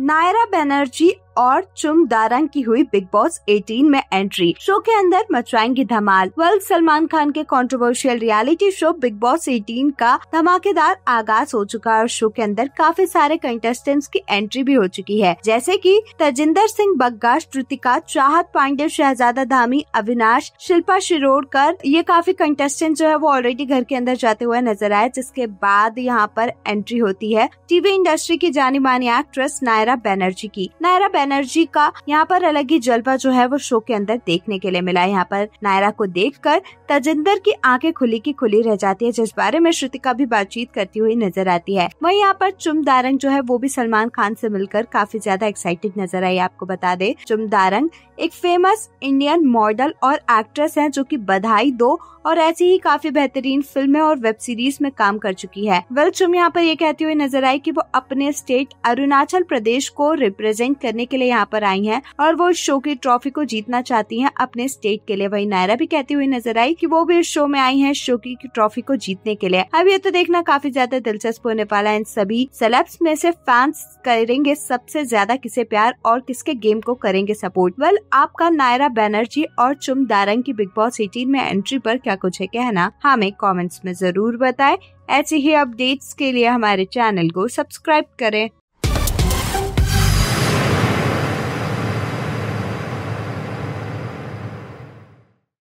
नायरा बनर्जी और चुम दारंग की हुई बिग बॉस 18 में एंट्री शो के अंदर मचवाएँगी धमाल. वर्ल्ड सलमान खान के controversial reality show Bigg Boss 18 का धमाकेदार आगाज़ हो चुका है और शो के अंदर काफ़ी सारे कंटेस्टेंट्स की एंट्री भी हो चुकी है. जैसे कि तजिंदर सिंह बग्गा श्रुतिका चाहत पांडे, शहजादा धामी, अविनाश, शिल्पा शिरोडकर, ये काफ़ी कंटेस्टेंट जो है वो ऑलरेडी घर के अंदर जाते हुए नज़र आए, जिसके बाद यहाँ पर एंट्री होती है. टीवी इंडस्ट्री की जानी मानी एक्ट्रेस नायरा बैनर्जी की. नायरा एनर्जी का यहाँ पर अलग ही जलवा जो है वो शो के अंदर देखने के लिए मिला यहाँ पर नायरा को देख कर तजिंदर की आँखें खुली की खुली रह जाती है, जिस बारे में श्रुतिका भी बातचीत करती हुई नज़र आती है। वही यहाँ पर चुम दारंग जो है वो भी सलमान खान से मिलकर काफ़ी ज़्यादा एक्साइटेड नज़र आई। आपको बता दे, चुम दारंग एक फ़ेमस इंडियन मॉडल और एक्ट्रेस है जो की बधाई दो और ऐसी ही काफ़ी बेहतरीन फ़िल्में और वेब सीरीज़ में काम कर चुकी है। वेल चुम यहाँ पर ये कहती हुई नज़र आई कि वो अपने स्टेट अरुणाचल प्रदेश को रिप्रेजेंट करने के लिए यहाँ पर आई हैं और वो इस शो की ट्रॉफी को जीतना चाहती हैं अपने स्टेट के लिए। वही नायरा भी कहती हुई नज़र आई कि वो भी इस शो में आई हैं शो की ट्रॉफी को जीतने के लिए। अब ये तो देखना काफ़ी ज़्यादा दिलचस्प होने वाला है। इन सभी सेलेब्स में से फैंस करेंगे सबसे ज़्यादा किसे प्यार और किसके गेम को करेंगे सपोर्ट वेल आपका नायरा बैनर्जी और चुम दारंग की बिग बॉस एटीन में एंट्री पर क्या कुछ है कहना, हमें कमेंट्स में ज़रूर बताएँ। ऐसे ही अपडेट्स के लिए हमारे चैनल को सब्सक्राइब करें।